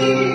you.